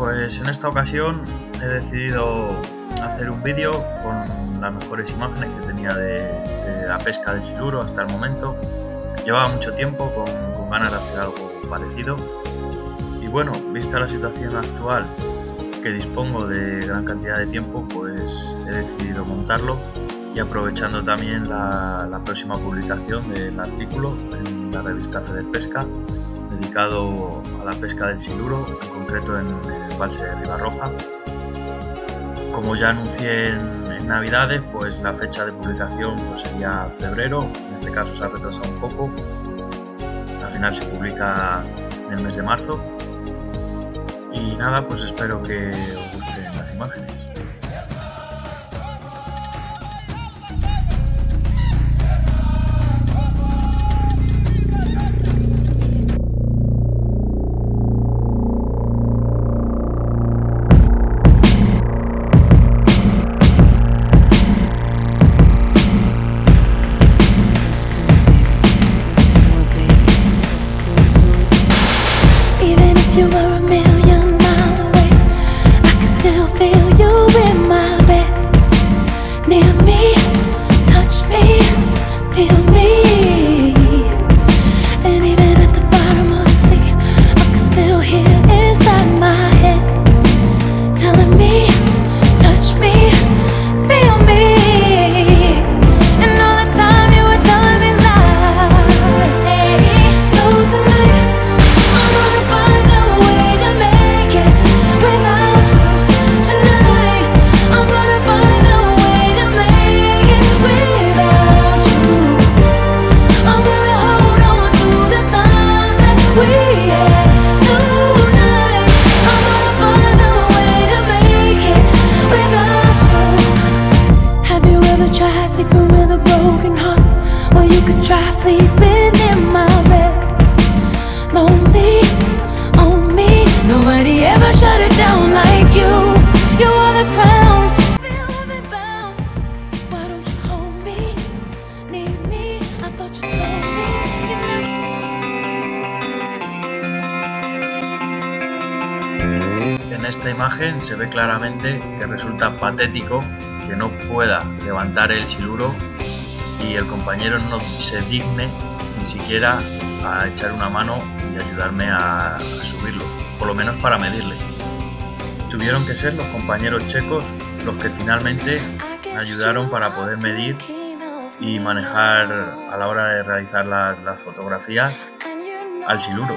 Pues en esta ocasión he decidido hacer un vídeo con las mejores imágenes que tenía de, la pesca del siluro hasta el momento. Llevaba mucho tiempo con, con ganas de hacer algo parecido y bueno, vista la situación actual que dispongo de gran cantidad de tiempo, pues he decidido montarlo y aprovechando también la, próxima publicación del artículo en la revista Feder Pesca dedicado a la pesca del siluro, en concreto en el embalse de Ribarroja. Como ya anuncié en, Navidades, pues la fecha de publicación pues, sería febrero, en este caso se ha retrasado un poco, al final se publica en el mes de marzo. Y nada, pues espero que os gusten las imágenes. Esta imagen se ve claramente que resulta patético que no pueda levantar el siluro y el compañero no se digne ni siquiera a echar una mano y ayudarme a, subirlo, por lo menos para medirle. Tuvieron que ser los compañeros checos los que finalmente me ayudaron para poder medir y manejar a la hora de realizar las, fotografías al siluro,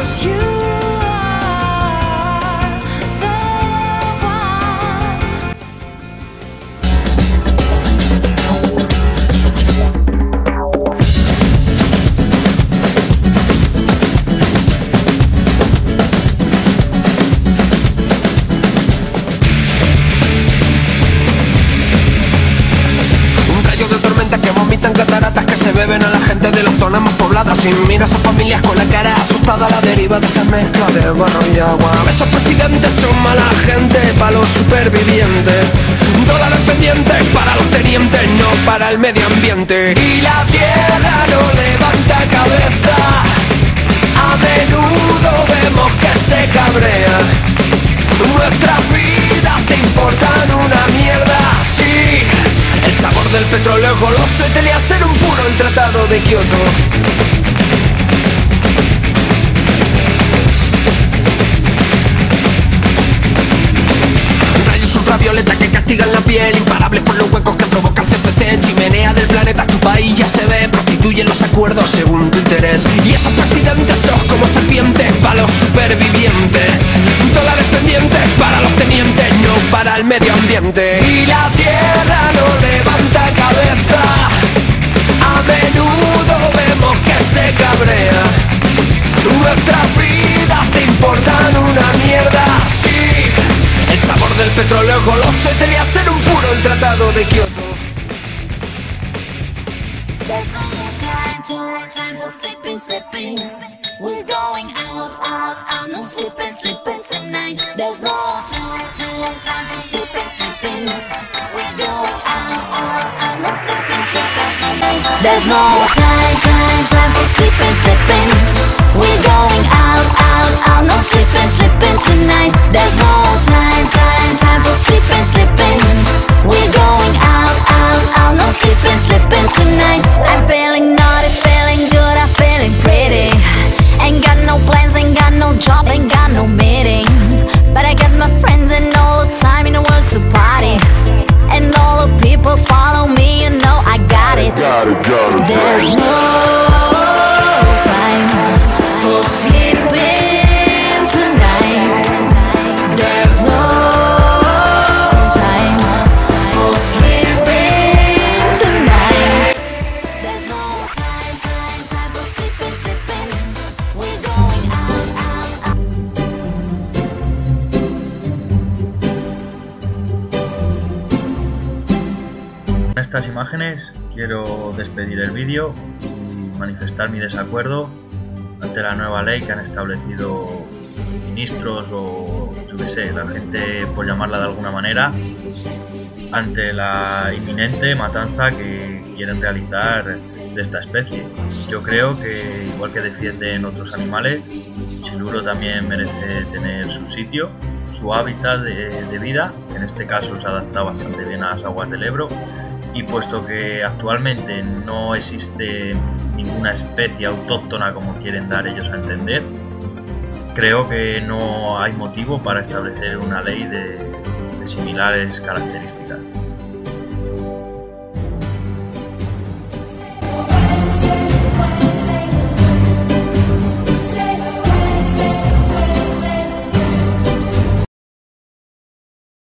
trust you. Beben a la gente de las zonas más pobladas Sin miras a familias con la cara asustada a la deriva de esa mezcla de barro y agua. Esos presidentes son mala gente para los supervivientes. Dólares pendientes para los tenientes, no para el medio ambiente. Y la tierra no levanta cabeza. A menudo vemos que se cabrea. Nuestras vidas petróleo goloso y te le hacer un puro el tratado de Kioto. Ultravioleta que castigan la piel Imparables por los huecos que provocan CFC Chimenea del planeta, tu país ya se ve Prostituyen los acuerdos según tu interés. Y esos presidentes son como serpientes para los supervivientes. Dólares pendientes para los tenientes No para el medio ambiente tenía ser un puro el tratado de Kioto. There's no time, time, time for sleeping, sleeping. We're going out, out, out, no sleeping, sleeping tonight. There's no time, time, time for sleeping, sleeping. We're going out, out I'm not sleeping, sleeping tonight. There's no time, imágenes quiero despedir el vídeo y manifestar mi desacuerdo ante la nueva ley que han establecido ministros o yo qué sé, la gente por llamarla de alguna manera ante la inminente matanza que quieren realizar de esta especie. Yo creo que igual que defienden otros animales, Chiluro también merece tener su sitio, su hábitat de, de vida, que en este caso se adapta bastante bien a las aguas del Ebro y puesto que actualmente no existe ninguna especie autóctona como quieren dar ellos a entender, creo que no hay motivo para establecer una ley de, similares características.